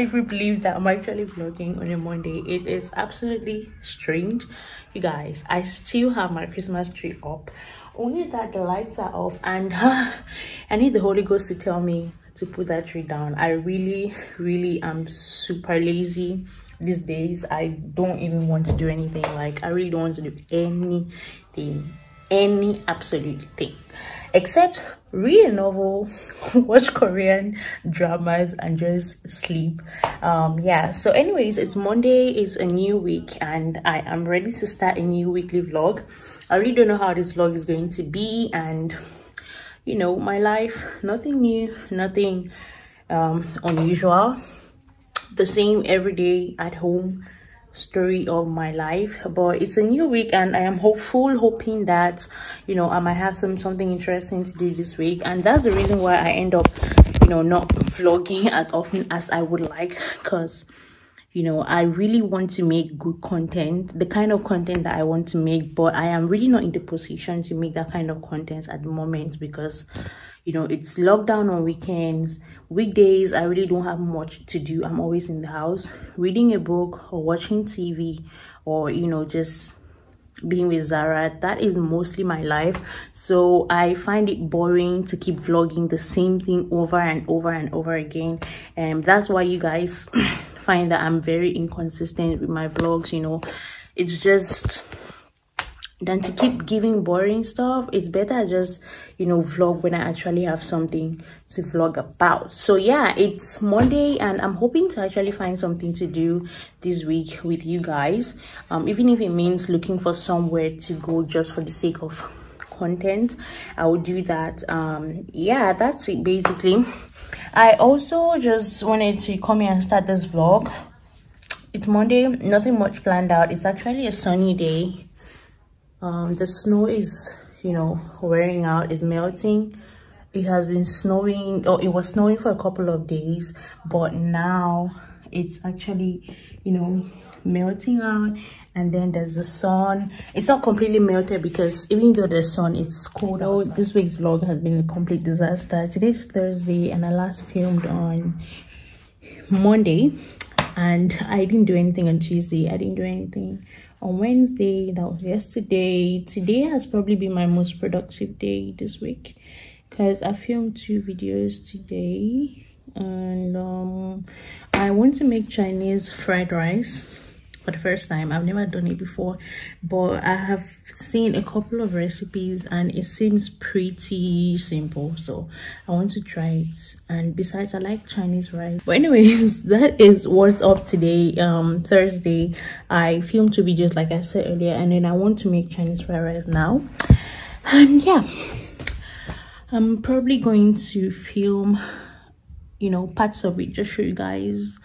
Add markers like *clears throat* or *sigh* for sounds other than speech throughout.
even believe that I'm actually vlogging on a Monday. It is absolutely strange. You guys, I still have my Christmas tree up. Only that the lights are off and *laughs* I need the Holy Ghost to tell me to put that tree down. I really, really am super lazy these days. I don't even want to do anything. Like, I really don't want to do anything. Any absolute thing except read a novel *laughs* watch korean dramas and just sleep. Um yeah so anyways it's monday it's a new week and i am ready to start a new weekly vlog. I really don't know how this vlog is going to be and you know my life nothing new nothing um unusual. The same every day at home story of my life but it's a new week and i am hopeful hoping that you know i might have some something interesting to do this week. And that's the reason why i end up you know not vlogging as often as i would like because you know i really want to make good content the kind of content that i want to make but i am really not in the position to make that kind of content at the moment because you know it's lockdown on weekends. Weekdays i really don't have much to do. I'm always in the house reading a book or watching tv or you know just being with zara. That is mostly my life. So i find it boring to keep vlogging the same thing over and over and over again. And that's why you guys *clears throat* find that i'm very inconsistent with my vlogs you know. It's just than to keep giving boring stuff. It's better just you know vlog when i actually have something to vlog about. So yeah it's monday and i'm hoping to actually find something to do this week with you guys um even if it means looking for somewhere to go just for the sake of content i will do that. Um yeah that's it basically. I also just wanted to come here and start this vlog. It's monday nothing much planned out. It's actually a sunny day um, the snow is you know wearing out is melting. It has been snowing or it was snowing for a couple of days but now it's actually you know melting out. And then there's the sun. It's not completely melted because even though the sun it's cold out this week's vlog has been a complete disaster. Today's thursday and i last filmed on monday and i didn't do anything on tuesday. I didn't do anything on wednesday that was yesterday. Today has probably been my most productive day this week because i filmed two videos today. And um i want to make chinese fried rice for the first time. I've never done it before but i have seen a couple of recipes and it seems pretty simple. So i want to try it. And besides i like chinese rice. But anyways *laughs* that is what's up today. Um thursday i filmed two videos like i said earlier and then i want to make chinese fried rice now. And yeah i'm probably going to film you know parts of it just show you guys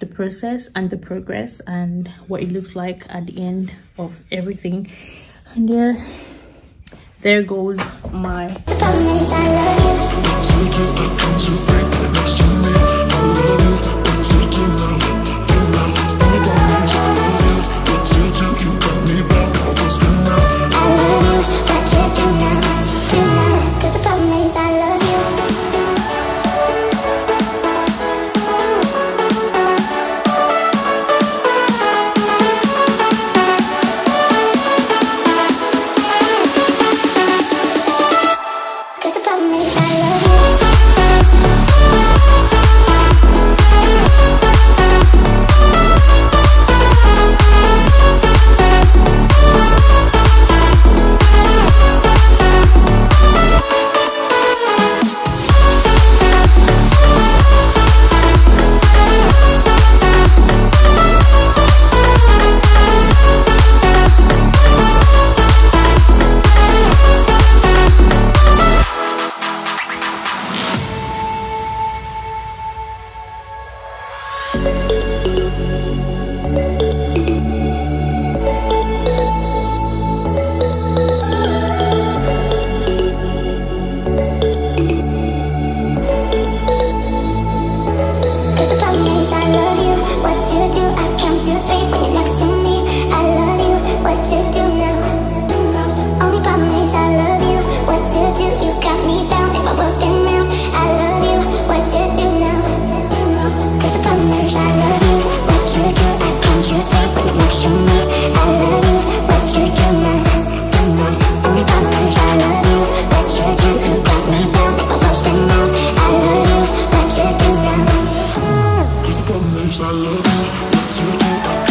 the process and the progress and what it looks like at the end of everything. And there there goes my I love you, do I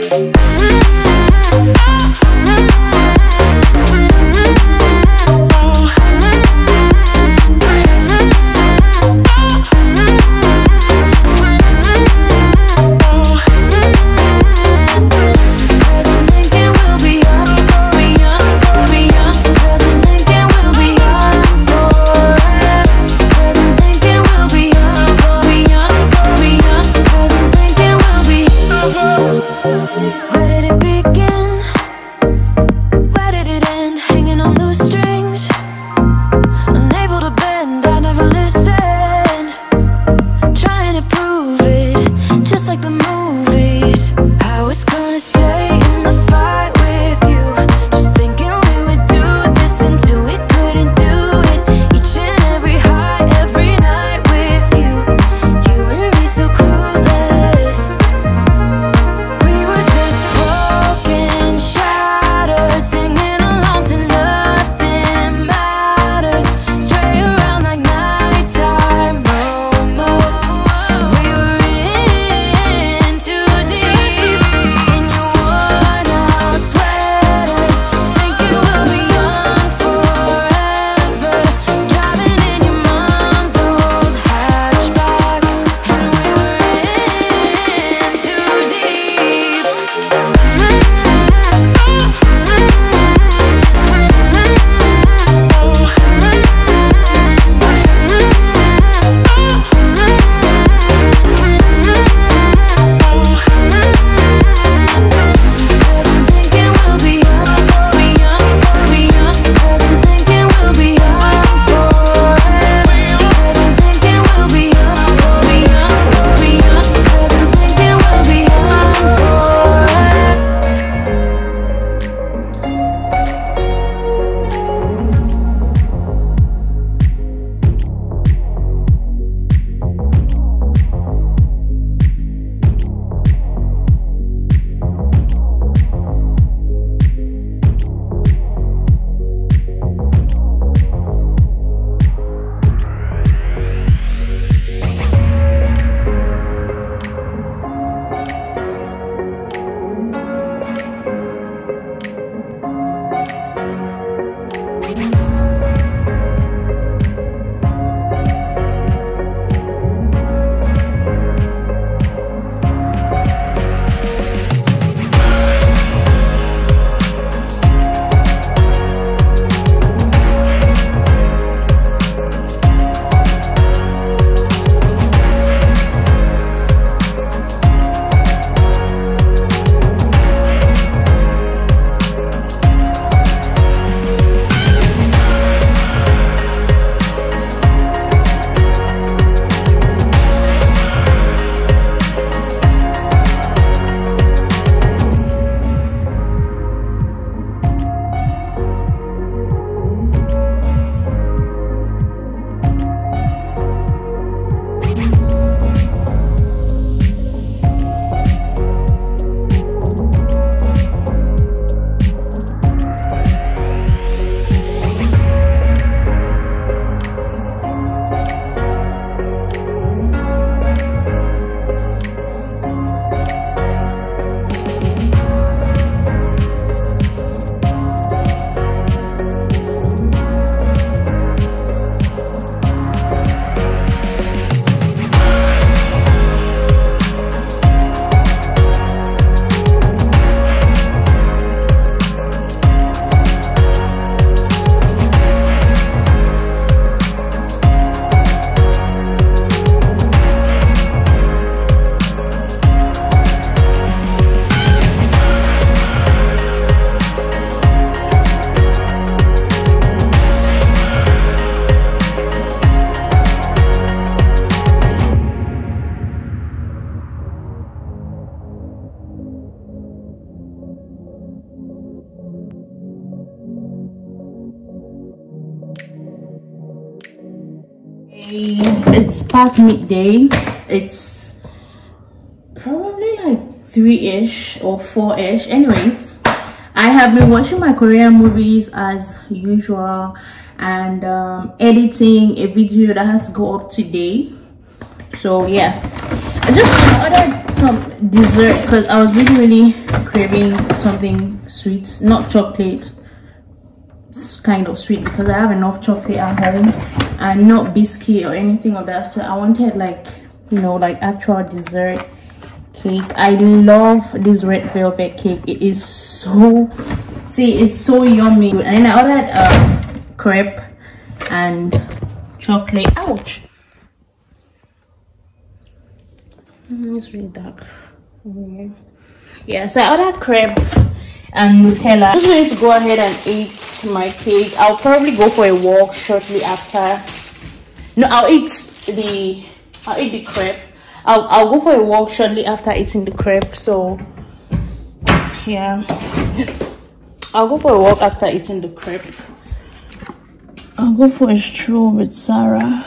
Oh, it's past midday. It's probably like three-ish or four-ish. Anyways i have been watching my korean movies as usual and um, editing a video that has to go up today. So yeah. I just ordered some dessert because i was really really craving something sweet not chocolate kind of sweet because i have enough chocolate at home and not biscuit or anything of that so i wanted like you know like actual dessert cake. I love this red velvet cake. It is so see it's so yummy. And then i ordered a crepe and chocolate. Ouch! It's really dark yeah so i ordered crepe and nutella. I'm just going to go ahead and eat my cake. I'll probably go for a walk shortly after. No i'll eat the i'll eat the crepe. I'll, I'll go for a walk shortly after eating the crepe so yeah. I'll go for a walk after eating the crepe. I'll go for a stroll with zara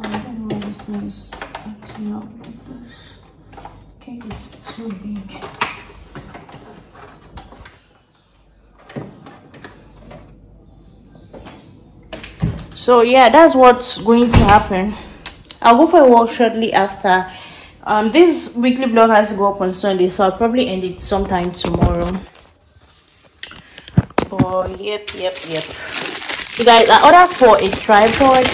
I don't know why this thing is acting up like this. Cake is too big. So yeah that's what's going to happen. I'll go for a walk shortly after. Um this weekly vlog has to go up on sunday so i'll probably end it sometime tomorrow. Oh yep yep yep. You guys i ordered for a tripod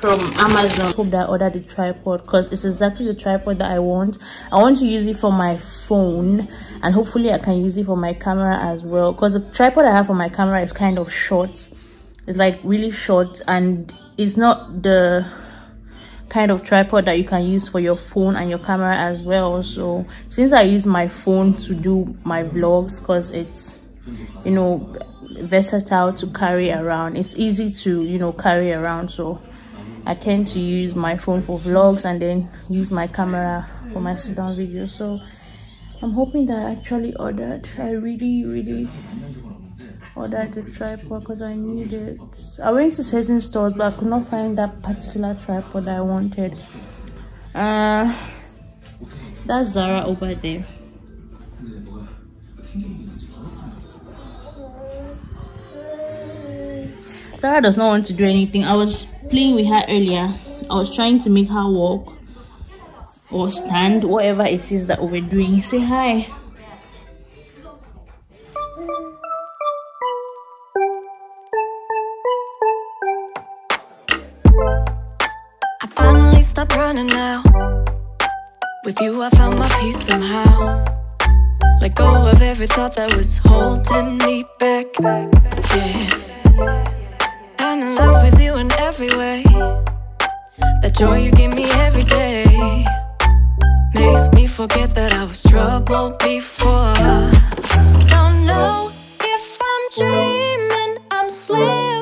from amazon. Hope that i ordered the tripod because it's exactly the tripod that i want. I want to use it for my phone and hopefully i can use it for my camera as well. Because the tripod i have for my camera is kind of short it's like really short and it's not the kind of tripod that you can use for your phone and your camera as well. So since i use my phone to do my vlogs because it's you know versatile to carry around it's easy to you know carry around. So i tend to use my phone for vlogs and then use my camera for my sit down videos. So i'm hoping that i actually ordered. I really really ordered the tripod because I need it. I went to certain stores but I could not find that particular tripod I wanted. Uh, that's Zara over there. Zara does not want to do anything. I was playing with her earlier. I was trying to make her walk or stand, whatever it is that we're doing. Say hi. Stop running now. With you, I found my peace somehow. Let go of every thought that was holding me back. Yeah. I'm in love with you in every way. That joy you give me every day makes me forget that I was troubled before. Don't know if I'm dreaming, I'm slipping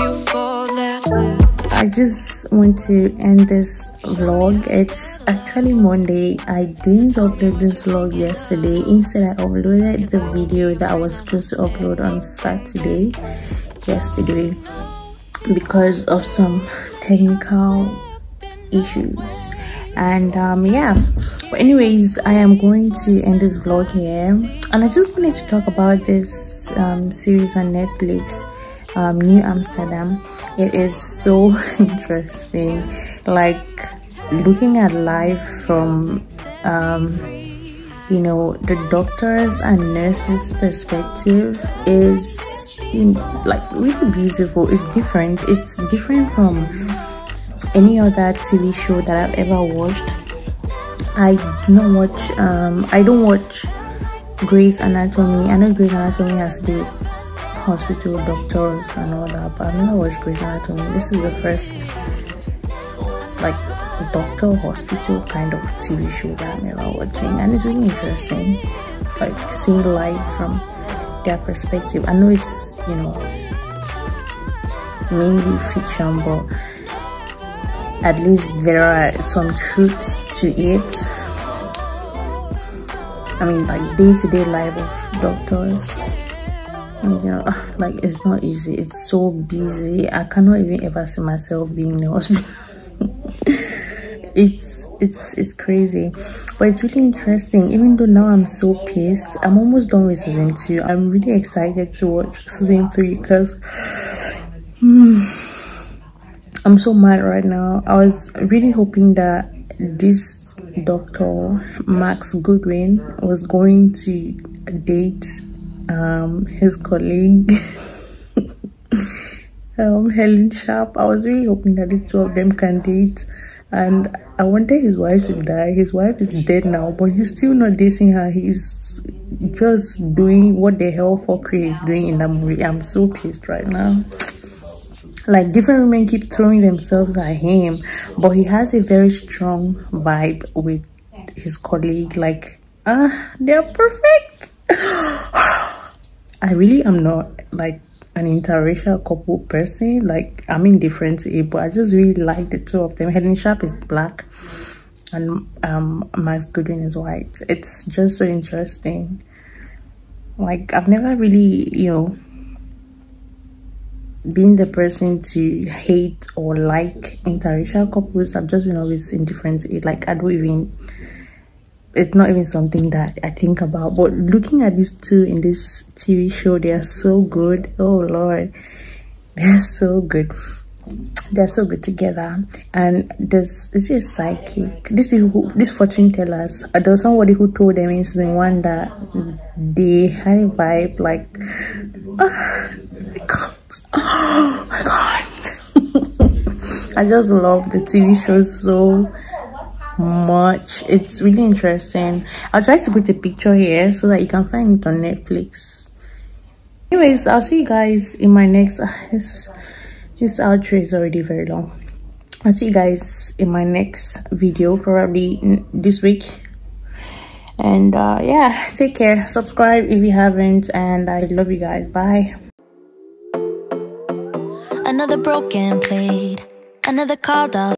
you for that. I just want to end this vlog. It's actually Monday. I didn't upload this vlog yesterday. Instead, I uploaded the video that I was supposed to upload on Saturday, yesterday, because of some *laughs* technical issues. And um, yeah, but anyways, I am going to end this vlog here, and I just wanted to talk about this um, series on Netflix um, New Amsterdam. It is so *laughs* interesting. Like looking at life from um, you know the doctors and nurses perspective is like really beautiful it's different it's different from any other tv show that i've ever watched i do not watch um i don't watch Grey's Anatomy. I know Grey's Anatomy has to do with hospital doctors and all that, but I've never watched Grey's Anatomy. This is the first like doctor hospital kind of TV show that I'm ever watching, and it's really interesting. Like seeing life from their perspective. I know it's you know mainly fiction, but at least there are some truths to it I mean, like day to day life of doctors. Know, like it's not easy. It's so busy. I cannot even ever see myself being in the hospital. *laughs* it's it's it's crazy, but it's really interesting. Even though now I'm so pissed, I'm almost done with season two. I'm really excited to watch season three because. *sighs* I'm so mad right now. I was really hoping that this Dr. Max Goodwin was going to date um, his colleague *laughs* um, Helen Sharpe. I was really hoping that the two of them can date, and I wanted his wife to die. His wife is dead now, but he's still not dating her. He's just doing what the hell for is doing in that movie. I'm so pissed right now like different women keep throwing themselves at him but he has a very strong vibe with his colleague like ah uh, they're perfect i really am not like an interracial couple person like i'm indifferent to it but i just really like the two of them. Helen sharpe is black and um max goodwin is white. It's just so interesting. Like i've never really you know been the person to hate or like interracial couples. I've just been always indifferent to it. Like i don't even it's not even something that i think about but looking at these two in this tv show they are so good. Oh lord. They're so good. They're so good together. And there's is a psychic? These people who these fortune tellers there was somebody who told them in season one that they had a vibe like oh my god oh my god i just love the tv show so much. It's really interesting. I'll try to put a picture here so that you can find it on netflix. Anyways i'll see you guys in my next uh, this this outro is already very long. I'll see you guys in my next video probably this week. And uh yeah take care. Subscribe if you haven't and i love you guys. Bye. Another broken plate another called off